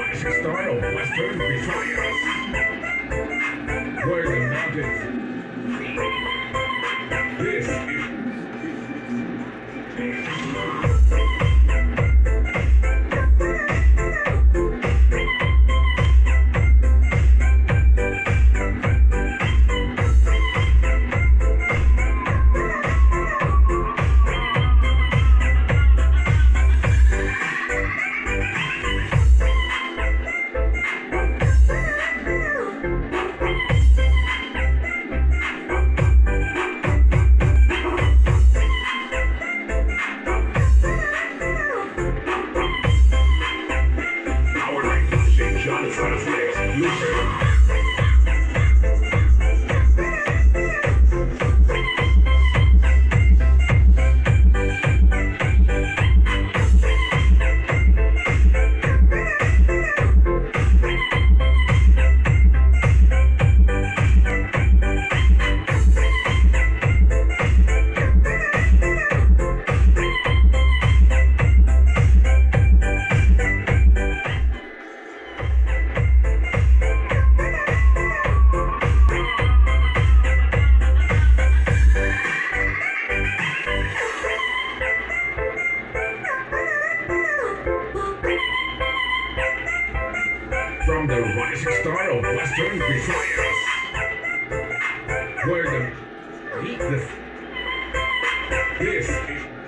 rising star of Western Visayas. Where the mountains. This is. From the rising star of Western Visayas. Where the. This. This is.